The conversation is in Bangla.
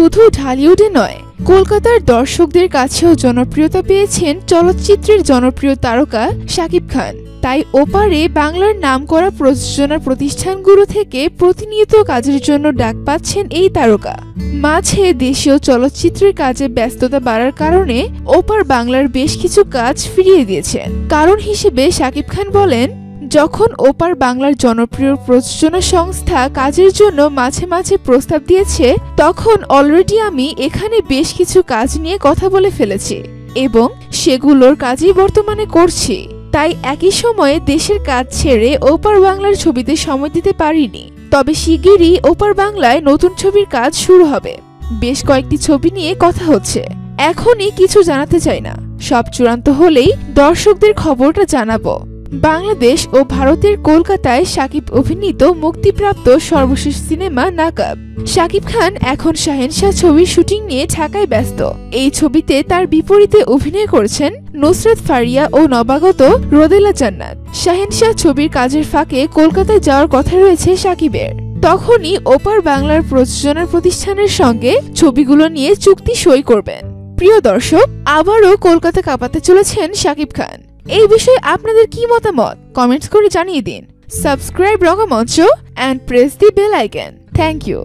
শুধু ঢালিউডে নয়, কলকাতার দর্শকদের কাছেও জনপ্রিয়তা পেয়েছেন চলচ্চিত্রের জনপ্রিয় তারকা শাকিব খান। তাই ওপারে বাংলার নামকরা প্রযোজনা প্রতিষ্ঠানগুলো থেকে প্রতিনিয়ত কাজের জন্য ডাক পাচ্ছেন এই তারকা। মাঝে দেশীয় চলচ্চিত্রের কাজে ব্যস্ততা বাড়ার কারণে ওপার বাংলার বেশ কিছু কাজ ফিরিয়ে দিয়েছেন। কারণ হিসেবে শাকিব খান বলেন যখন ওপার বাংলার জনপ্রিয় প্রযোজনা সংস্থা কাজের জন্য মাঝে মাঝে প্রস্তাব দিয়েছে, তখন অলরেডি আমি এখানে বেশ কিছু কাজ নিয়ে কথা বলে ফেলেছি এবং সেগুলোর কাজই বর্তমানে করছি। তাই একই সময়ে দেশের কাজ ছেড়ে ওপার বাংলার ছবিতে সময় দিতে পারিনি। তবে শিগগিরই ওপার বাংলায় নতুন ছবির কাজ শুরু হবে। বেশ কয়েকটি ছবি নিয়ে কথা হচ্ছে। এখনই কিছু জানাতে চাই না। সব চূড়ান্ত হলেই দর্শকদের খবরটা জানাব। বাংলাদেশ ও ভারতের কলকাতায় সাকিব অভিনীত মুক্তিপ্রাপ্ত সর্বশেষ সিনেমা নাকাব। শাকিব খান এখন শাহেনশাহ ছবির শুটিং নিয়ে ঢাকায় ব্যস্ত। এই ছবিতে তার বিপরীতে অভিনয় করছেন নুসরাত ফারিয়া ও নবাগত রোদেলা জান্নাত। শাহেনশাহ ছবির কাজের ফাঁকে কলকাতায় যাওয়ার কথা রয়েছে সাকিবের। তখনই ওপার বাংলার প্রযোজনা প্রতিষ্ঠানের সঙ্গে ছবিগুলো নিয়ে চুক্তি সই করবেন। প্রিয় দর্শক, আবারও কলকাতা কাঁপাতে চলেছেন শাকিব খান। এই বিষয়ে আপনাদের কি মতামত? কমেন্টস করে জানিয়ে দিন। Subscribe Rangamancha and press the bell icon thank you